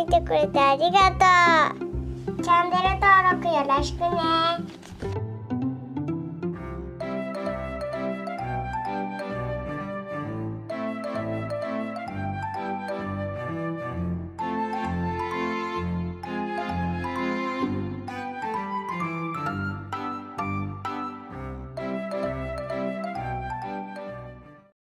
見てくれてありがとう。チャンネル登録よろしくね。